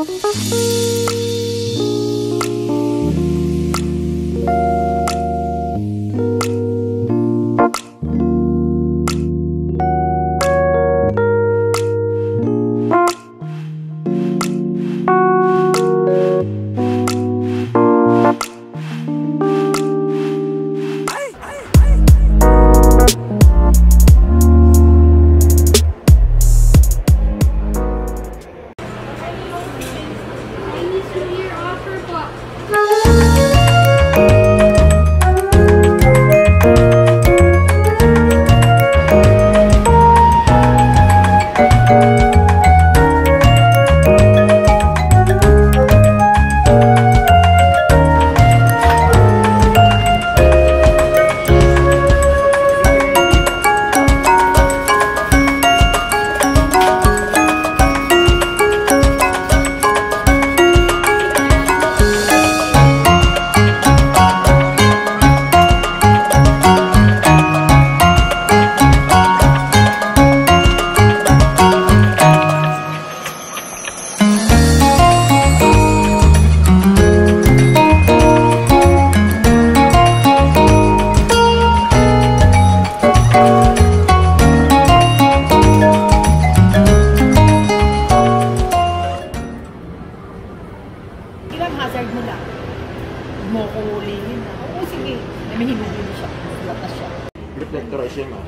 うん。Ilang hazard mo lang? Huwag mo ko hulihin. ah. Oo, sige. May hinuhuli siya. Latas siya. Reflector siya ma.